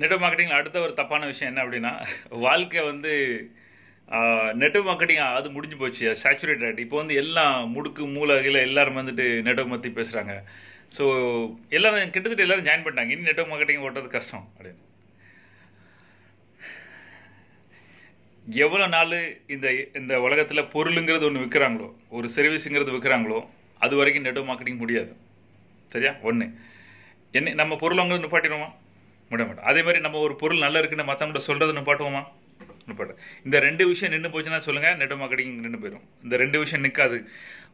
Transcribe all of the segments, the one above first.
Network marketing அடுத்த ஒரு தப்பான விஷயம் என்ன அப்படின்னா வாழ்க்கை வந்து நெட்வொர்க் மார்க்கெட்டிங் அது முடிஞ்சு போச்சு சேச்சுரேட் ஆகிட்டு இப்போ வந்து எல்லாம் முடுக்கு மூலகையில் எல்லாரும் வந்துட்டு நெட்வொர்க் பற்றி பேசுகிறாங்க ஸோ எல்லாரும் கிட்டத்தட்ட எல்லாரும் ஜாயின் பண்ணிட்டாங்க. இனி நெட்வொர்க் மார்க்கெட்டிங் ஓட்டுறது கஷ்டம் அப்படின்னு. எவ்வளோ நாள் இந்த இந்த உலகத்தில் பொருளுங்கிறது ஒன்று விற்கிறாங்களோ ஒரு சர்வீஸுங்கிறது விற்கிறாங்களோ அது வரைக்கும் நெட்வொர்க் மார்க்கெட்டிங் முடியாது. சரியா? ஒன்று என்ன நம்ம பொருள் அவங்க நிப்பாட்டிடுவோமா? முடிய மாட்டோம் அதே மாதிரி நம்ம ஒரு பொருள் நல்லா இருக்குன்னு மற்றவங்கள்ட்ட சொல்கிறது நிப்பாட்டுவோமா நிப்பாட்டு இந்த ரெண்டு விஷயம் நின்று போச்சுன்னா சொல்லுங்கள் நெட் மார்க்கெட்டிங் நின்று போயிடும் இந்த ரெண்டு விஷயம் நிற்காது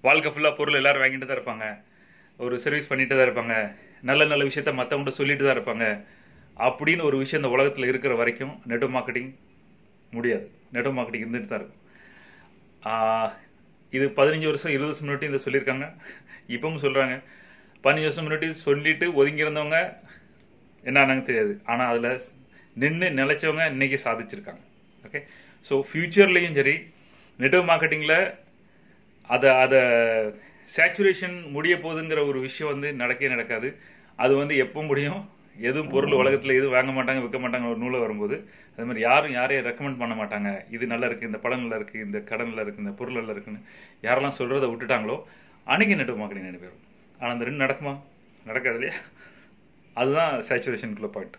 வாழ்க்கை ஃபுல்லாக பொருள் எல்லாரும் வாங்கிட்டு தான் இருப்பாங்க. ஒரு சர்வீஸ் பண்ணிட்டு தான் இருப்பாங்க. நல்ல நல்ல விஷயத்த மற்றவங்கள்ட்ட சொல்லிட்டு தான் இருப்பாங்க. அப்படின்னு ஒரு விஷயம் இந்த உலகத்தில் இருக்கிற வரைக்கும் நெட் மார்க்கெட்டிங் முடியாது. நெட் மார்க்கெட்டிங் இருந்துட்டு தான் இருக்கும். இது பதினஞ்சு வருஷம் இருபது வருஷம் முன்னாடி இதை சொல்லியிருக்காங்க. இப்பவும் சொல்கிறாங்க பதினஞ்சு வருஷம் முன்னாடி சொல்லிட்டு ஒதுங்கியிருந்தவங்க இருந்தவங்க என்ன ஆனாங்க தெரியாது. ஆனால் அதில் நின்று நிலைச்சவங்க இன்னைக்கு சாதிச்சிருக்காங்க. ஓகே ஸோ ஃப்யூச்சர்லேயும் சரி நெட்வொர்க் மார்க்கெட்டிங்கில் அதை அதை சேச்சுரேஷன் முடிய போகுதுங்கிற ஒரு விஷயம் வந்து நடக்கவே நடக்காது. அது வந்து எப்போ முடியும்? எதுவும் பொருள் உலகத்தில் எதுவும் வாங்க மாட்டாங்க விற்க மாட்டாங்க ஒரு நூலை வரும்போது. அது மாதிரி யாரும் யாரையும் ரெக்கமெண்ட் பண்ண மாட்டாங்க. இது நல்லா இருக்குது இந்த படம் நல்லா இருக்குது இந்த கடன் நல்லா இருக்குது இந்த பொருள் நல்லா இருக்குன்னு யாரெல்லாம் சொல்கிறத விட்டுட்டாங்களோ அன்னைக்கு நெட்வொர்க் மார்க்கெட்டிங் ரெண்டு பேரும். ஆனால் அந்த ரெண்டு நடக்குமா? நடக்காது இல்லையா? அதுதான் சேச்சுரேஷனுக்குள்ள பாயிண்ட்